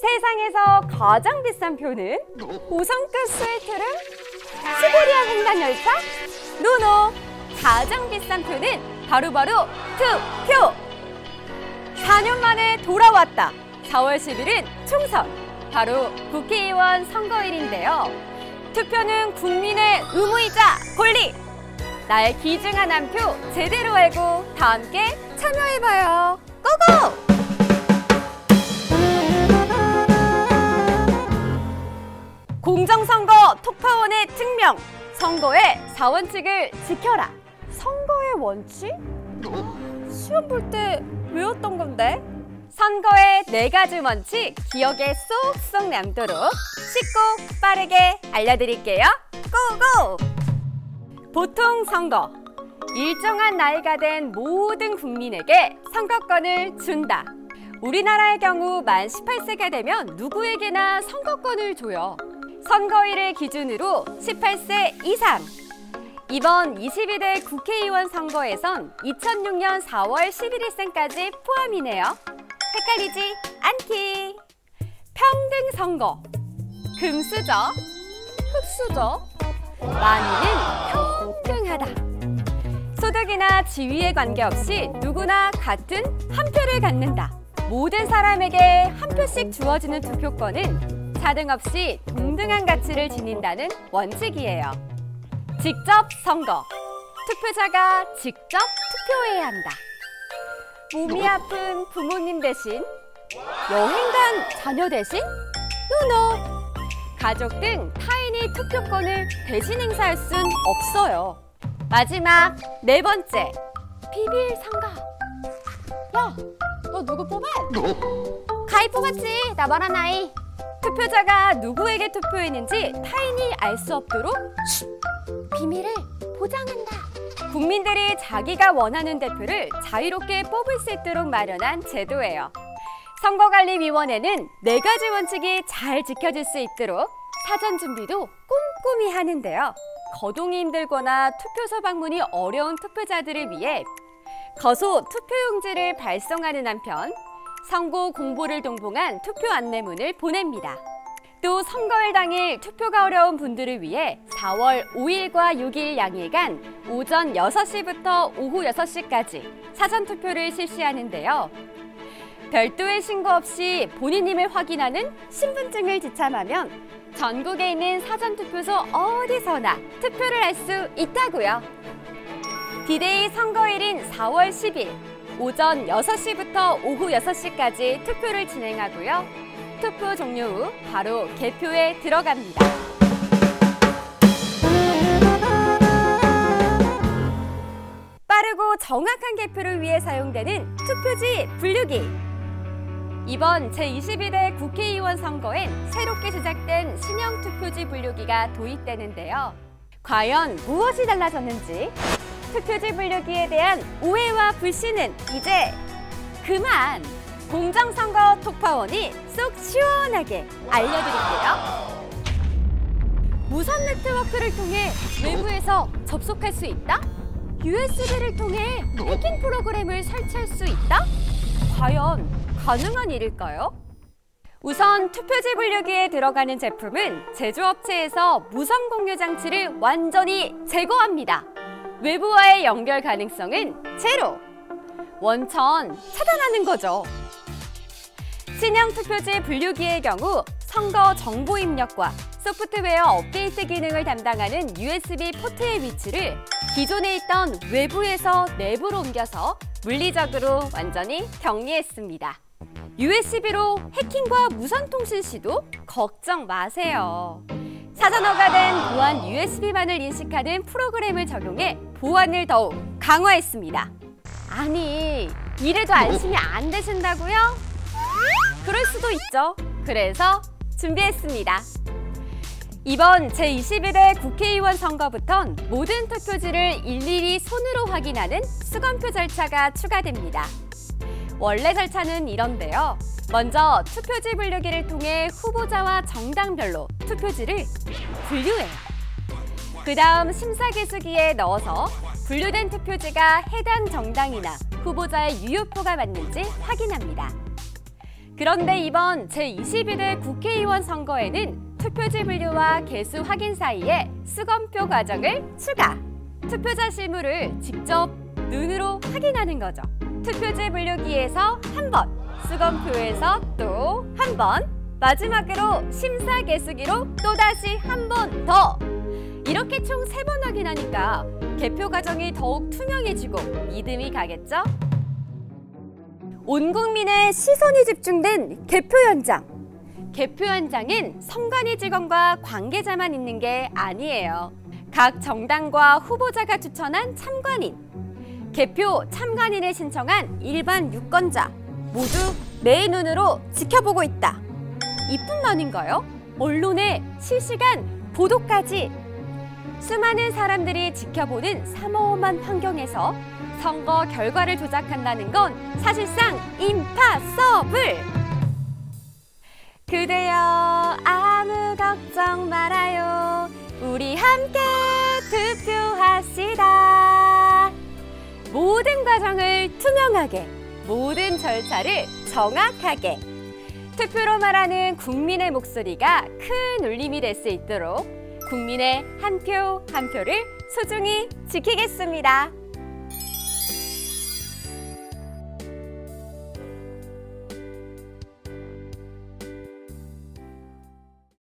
세상에서 가장 비싼 표는 5성급 스위트룸? 시베리안 횡단열차? 노노! 가장 비싼 표는 바로바로 투표! 4년 만에 돌아왔다. 4월 10일은 총선, 바로 국회의원 선거일인데요. 투표는 국민의 의무이자 권리! 날 기증한 한 표 제대로 알고 다 함께 참여해봐요. 고고! 공정선거 톡파원의 특명! 선거의 사원칙을 지켜라! 선거의 원칙? 시험 볼 때 외웠던 건데? 선거의 네 가지 원칙 기억에 쏙쏙 남도록 쉽고 빠르게 알려드릴게요. 고고! 보통 선거. 일정한 나이가 된 모든 국민에게 선거권을 준다. 우리나라의 경우 만 18세가 되면 누구에게나 선거권을 줘요. 선거일을 기준으로 18세 이상. 이번 22대 국회의원 선거에선 2006년 4월 11일생까지 포함이네요. 헷갈리지 않기. 평등 선거. 금수저, 흑수저. 만인은 평등하다. 소득이나 지위에 관계없이 누구나 같은 한 표를 갖는다. 모든 사람에게 한 표씩 주어지는 투표권은 차등 없이 동등한 가치를 지닌다는 원칙이에요. 직접 선거. 투표자가 직접 투표해야 한다. 몸이 아픈 부모님 대신 여행 간 자녀 대신 노노 가족 등 타인이 투표권을 대신 행사할 순 없어요. 마지막 네 번째 비밀 선거. 야, 너 누구 뽑아? 가희 뽑았지. 나 말한 아이. 투표자가 누구에게 투표했는지 타인이 알 수 없도록 쉿, 비밀을 보장한다. 국민들이 자기가 원하는 대표를 자유롭게 뽑을 수 있도록 마련한 제도예요. 선거관리위원회는 네 가지 원칙이 잘 지켜질 수 있도록 사전 준비도 꼼꼼히 하는데요. 거동이 힘들거나 투표소 방문이 어려운 투표자들을 위해 거소 투표용지를 발송하는 한편 선거 공보를 동봉한 투표 안내문을 보냅니다. 또 선거일 당일 투표가 어려운 분들을 위해 4월 5일과 6일 양일간 오전 6시부터 오후 6시까지 사전투표를 실시하는데요. 별도의 신고 없이 본인임을 확인하는 신분증을 지참하면 전국에 있는 사전투표소 어디서나 투표를 할 수 있다고요. 디데이 선거일인 4월 10일 오전 6시부터 오후 6시까지 투표를 진행하고요. 투표 종료 후 바로 개표에 들어갑니다. 빠르고 정확한 개표를 위해 사용되는 투표지 분류기. 이번 제22대 국회의원 선거엔 새롭게 제작된 신형 투표지 분류기가 도입되는데요. 과연 무엇이 달라졌는지 투표지 분류기에 대한 오해와 불신은 이제 그만! 공정선거 톡파원이 쏙 시원하게 알려드릴게요. 무선 네트워크를 통해 외부에서 접속할 수 있다? USB를 통해 해킹 프로그램을 설치할 수 있다? 과연 가능한 일일까요? 우선 투표지 분류기에 들어가는 제품은 제조업체에서 무선 공유 장치를 완전히 제거합니다. 외부와의 연결 가능성은 제로! 원천 차단하는 거죠. 신형 투표지 분류기의 경우 선거 정보 입력과 소프트웨어 업데이트 기능을 담당하는 USB 포트의 위치를 기존에 있던 외부에서 내부로 옮겨서 물리적으로 완전히 정리했습니다. USB로 해킹과 무선 통신 시도 걱정 마세요. 사전 허가된 보안 USB만을 인식하는 프로그램을 적용해 보안을 더욱 강화했습니다. 아니, 이래도 안심이 안 되신다고요? 그럴 수도 있죠. 그래서 준비했습니다. 이번 제21대 국회의원 선거부턴 모든 투표지를 일일이 손으로 확인하는 수검표 절차가 추가됩니다. 원래 절차는 이런데요. 먼저 투표지 분류기를 통해 후보자와 정당별로 투표지를 분류해요. 그 다음 심사계수기에 넣어서 분류된 투표지가 해당 정당이나 후보자의 유효표가 맞는지 확인합니다. 그런데 이번 제22대 국회의원 선거에는 투표지 분류와 개수 확인 사이에 수검표 과정을 추가. 투표자 실물을 직접 눈으로 확인하는 거죠. 투표지 분류기에서 한 번, 수검표에서 또 한 번, 마지막으로 심사 개수기로 또다시 한 번 더. 이렇게 총 세 번 확인하니까 개표 과정이 더욱 투명해지고 믿음이 가겠죠? 온 국민의 시선이 집중된 개표 현장. 개표 현장은 선관위 직원과 관계자만 있는 게 아니에요. 각 정당과 후보자가 추천한 참관인, 개표 참관인을 신청한 일반 유권자 모두 내 눈으로 지켜보고 있다. 이뿐만인가요? 언론의 실시간 보도까지 수많은 사람들이 지켜보는 삼엄한 환경에서 선거 결과를 조작한다는 건 사실상 임파서블. 그대여 아무 걱정 말아요. 우리 함께 투표합시다. 모든 과정을 투명하게, 모든 절차를 정확하게. 투표로 말하는 국민의 목소리가 큰 울림이 될 수 있도록 국민의 한 표한 표를 소중히 지키겠습니다.